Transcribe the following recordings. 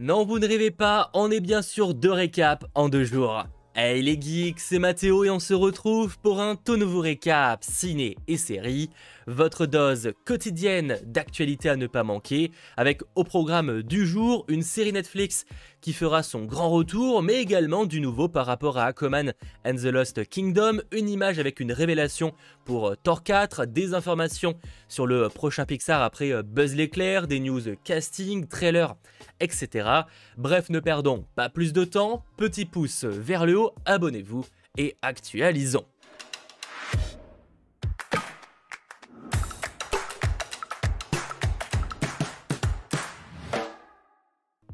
Non, vous ne rêvez pas, on est bien sûr deux récaps en deux jours. Hey les geeks, c'est Mathéo et on se retrouve pour un tout nouveau récap ciné et série, votre dose quotidienne d'actualité à ne pas manquer, avec au programme du jour une série Netflix qui fera son grand retour, mais également du nouveau par rapport à Aquaman and the Lost Kingdom, une image avec une révélation pour Thor 4, des informations sur le prochain Pixar après euh, Buzz l'éclair, des news casting, trailers, etc. Bref, ne perdons pas plus de temps, petit pouce vers le haut, abonnez-vous et actualisons.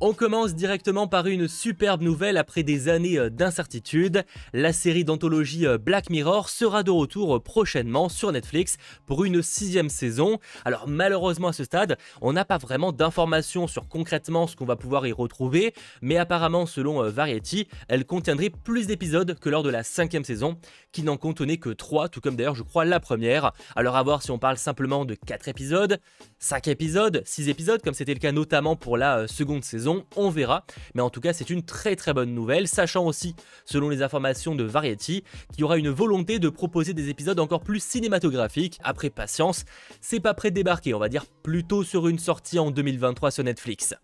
On commence directement par une superbe nouvelle après des années euh, d'incertitude. La série d'anthologie euh, Black Mirror sera de retour euh, prochainement sur Netflix pour une sixième saison. Alors malheureusement à ce stade, on n'a pas vraiment d'informations sur concrètement ce qu'on va pouvoir y retrouver, mais apparemment selon Variety, elle contiendrait plus d'épisodes que lors de la cinquième saison, qui n'en contenait que trois, tout comme d'ailleurs je crois la première. Alors à voir si on parle simplement de 4 épisodes, 5 épisodes, 6 épisodes, comme c'était le cas notamment pour la seconde saison on verra. Mais en tout cas, c'est une très très bonne nouvelle, sachant aussi, selon les informations de Variety, qu'il y aura une volonté de proposer des épisodes encore plus cinématographiques. Après patience, c'est pas prêt de débarquer, on va dire plutôt sur une sortie en 2023 sur Netflix.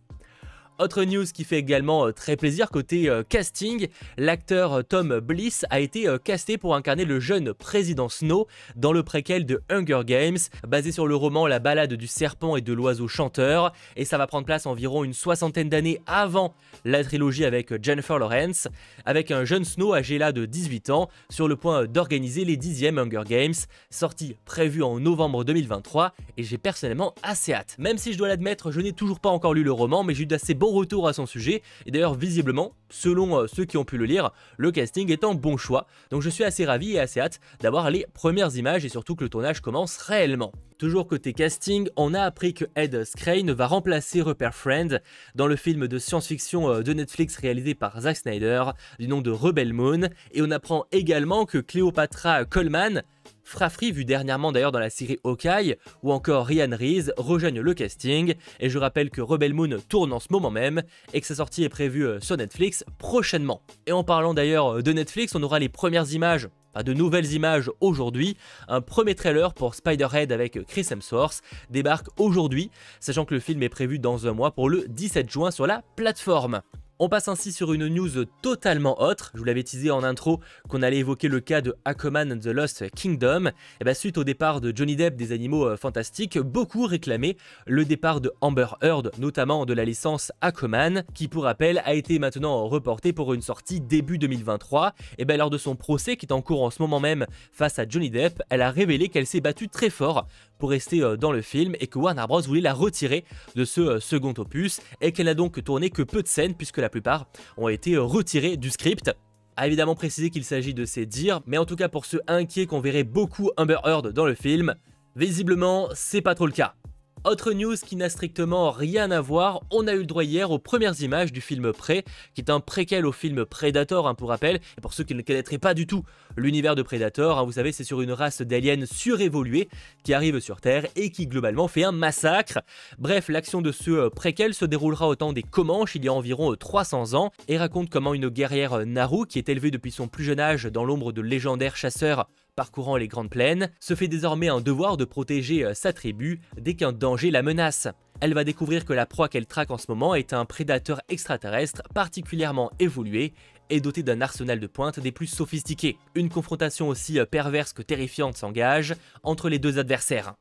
Autre news qui fait également euh, très plaisir côté euh, casting, l'acteur euh, Tom Bliss a été casté pour incarner le jeune président Snow dans le préquel de Hunger Games, basé sur le roman La balade du serpent et de l'oiseau chanteur, et ça va prendre place environ une soixantaine d'années avant la trilogie avec Jennifer Lawrence, avec un jeune Snow âgé là de 18 ans, sur le point d'organiser les 10e Hunger Games, sortie prévue en novembre 2023, et j'ai personnellement assez hâte. Même si je dois l'admettre, je n'ai toujours pas encore lu le roman, mais j'ai eu d'assez bons retour à son sujet, et d'ailleurs visiblement, selon euh, ceux qui ont pu le lire, le casting est un bon choix, donc je suis assez ravi et assez hâte d'avoir les premières images et surtout que le tournage commence réellement. Toujours côté casting, on a appris que Ed Skrein va remplacer Rupert Friend dans le film de science-fiction euh, de Netflix réalisé par Zack Snyder du nom de Rebel Moon, et on apprend également que Cleopatra Coleman Frafri, vu dernièrement d'ailleurs dans la série Hawkeye, ou encore Ryan Reese rejoignent le casting, et je rappelle que Rebel Moon tourne en ce moment même, et que sa sortie est prévue euh, sur Netflix prochainement. Et en parlant d'ailleurs euh, de Netflix, on aura les premières images pas de nouvelles images aujourd'hui. Un premier trailer pour Spider-Head avec Chris Hemsworth débarque aujourd'hui, sachant que le film est prévu dans un mois pour le 17 juin sur la plateforme. On passe ainsi sur une news totalement autre. Je vous l'avais teasé en intro qu'on allait évoquer le cas de Aquaman the Lost Kingdom. Et eh bien suite au départ de Johnny Depp des animaux euh, fantastiques, beaucoup réclamaient le départ de Amber Heard, notamment de la licence Aquaman, qui pour rappel a été maintenant reporté pour une sortie début 2023. Et bien lors de son procès qui est en cours en ce moment même face à Johnny Depp, elle a révélé qu'elle s'est battue très fort pour rester euh, dans le film et que Warner Bros voulait la retirer de ce euh, second opus et qu'elle n'a donc tourné que peu de scènes puisque la plupart ont été retirés du script a évidemment précisé qu'il s'agit de ses dires, mais en tout cas pour ceux inquiets qu'on verrait beaucoup Amber Heard dans le film, visiblement c'est pas trop le cas. Autre news qui n'a strictement rien à voir, on a eu le droit hier aux premières images du film Prey, qui est un préquel au film Predator hein, pour rappel, et pour ceux qui ne connaîtraient pas du tout l'univers de Predator, hein, vous savez c'est sur une race d'aliens surévolués qui arrive sur Terre et qui globalement fait un massacre. Bref, l'action de ce euh, préquel se déroulera au temps des Comanches il y a environ 300 euh, ans, et raconte comment une guerrière euh, Naru, qui est élevée depuis son plus jeune âge dans l'ombre de légendaires chasseurs parcourant les grandes plaines, se fait désormais un devoir de protéger euh, sa tribu dès qu'un danger la menace. Elle va découvrir que la proie qu'elle traque en ce moment est un prédateur extraterrestre particulièrement évolué et doté d'un arsenal de pointe des plus sophistiqués. Une confrontation aussi euh, perverse que terrifiante s'engage entre les deux adversaires.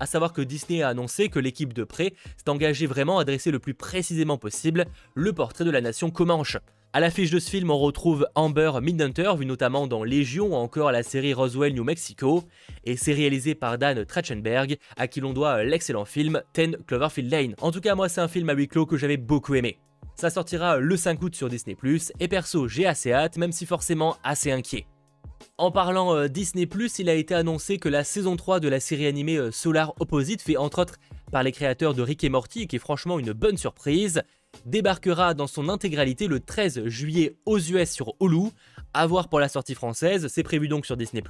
A savoir que Disney a annoncé que l'équipe de près s'est engagée vraiment à dresser le plus précisément possible le portrait de la nation Comanche. À l'affiche de ce film, on retrouve Amber Midhunter, vu notamment dans Légion ou encore la série Roswell New Mexico, et c'est réalisé par Dan Trachtenberg, à qui l'on doit l'excellent film Ten Cloverfield Lane. En tout cas, moi, c'est un film à huis clos que j'avais beaucoup aimé. Ça sortira le 5 août sur Disney+, et perso, j'ai assez hâte, même si forcément assez inquiet. En parlant euh, Disney+, il a été annoncé que la saison 3 de la série animée euh, Solar Opposite, fait entre autres par les créateurs de Rick et Morty, qui est franchement une bonne surprise, débarquera dans son intégralité le 13 juillet aux US sur Hulu. A voir pour la sortie française, c'est prévu donc sur Disney+,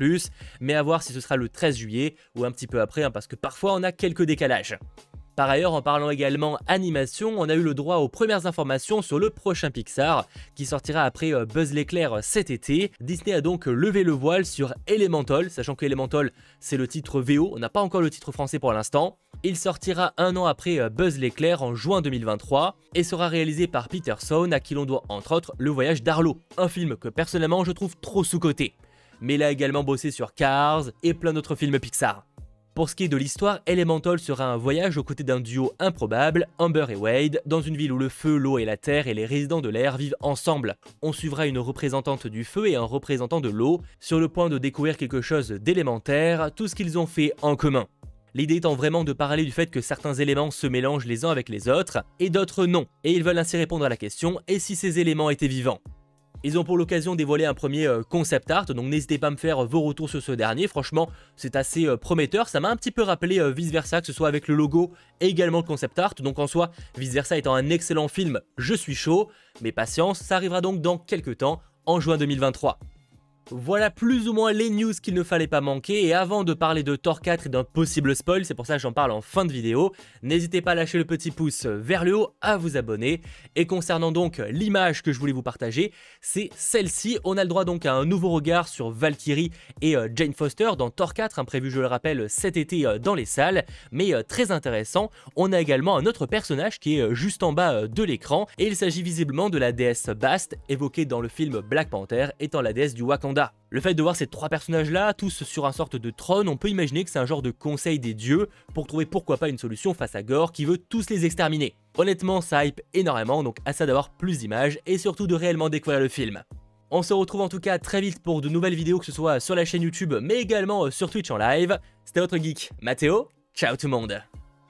mais à voir si ce sera le 13 juillet ou un petit peu après, hein, parce que parfois on a quelques décalages. Par ailleurs, en parlant également animation, on a eu le droit aux premières informations sur le prochain Pixar, qui sortira après euh, Buzz l'éclair cet été. Disney a donc levé le voile sur Elemental, sachant que Elemental c'est le titre VO, on n'a pas encore le titre français pour l'instant. Il sortira un an après euh, Buzz l'éclair en juin 2023 et sera réalisé par Peterson à qui l'on doit entre autres Le Voyage d'Arlo, un film que personnellement je trouve trop sous-coté. Mais il a également bossé sur Cars et plein d'autres films Pixar. Pour ce qui est de l'histoire, Elemental sera un voyage aux côtés d'un duo improbable, Amber et Wade, dans une ville où le feu, l'eau et la terre et les résidents de l'air vivent ensemble. On suivra une représentante du feu et un représentant de l'eau, sur le point de découvrir quelque chose d'élémentaire, tout ce qu'ils ont fait en commun. L'idée étant vraiment de parler du fait que certains éléments se mélangent les uns avec les autres, et d'autres non, et ils veulent ainsi répondre à la question « et si ces éléments étaient vivants ?» Ils ont pour l'occasion dévoilé un premier euh, concept art, donc n'hésitez pas à me faire vos retours sur ce dernier, franchement c'est assez euh, prometteur, ça m'a un petit peu rappelé euh, vice versa, que ce soit avec le logo et également le concept art, donc en soi vice versa étant un excellent film, je suis chaud, mais patience, ça arrivera donc dans quelques temps, en juin 2023. Voilà plus ou moins les news qu'il ne fallait pas manquer et avant de parler de Thor 4 et d'un possible spoil, c'est pour ça que j'en parle en fin de vidéo, n'hésitez pas à lâcher le petit pouce vers le haut, à vous abonner. Et concernant donc l'image que je voulais vous partager, c'est celle-ci. On a le droit donc à un nouveau regard sur Valkyrie et euh, Jane Foster dans Thor 4, prévu je le rappelle cet été euh, dans les salles, mais euh, très intéressant. On a également un autre personnage qui est juste en bas de l'écran et il s'agit visiblement de la déesse Bast évoquée dans le film Black Panther étant la déesse du Wakanda. Le fait de voir ces trois personnages-là, tous sur un sorte de trône, on peut imaginer que c'est un genre de conseil des dieux pour trouver pourquoi pas une solution face à Gore qui veut tous les exterminer. Honnêtement, ça hype énormément, donc à ça d'avoir plus d'images et surtout de réellement découvrir le film. On se retrouve en tout cas très vite pour de nouvelles vidéos, que ce soit sur la chaîne YouTube, mais également sur Twitch en live. C'était votre geek, Mathéo. Ciao tout le monde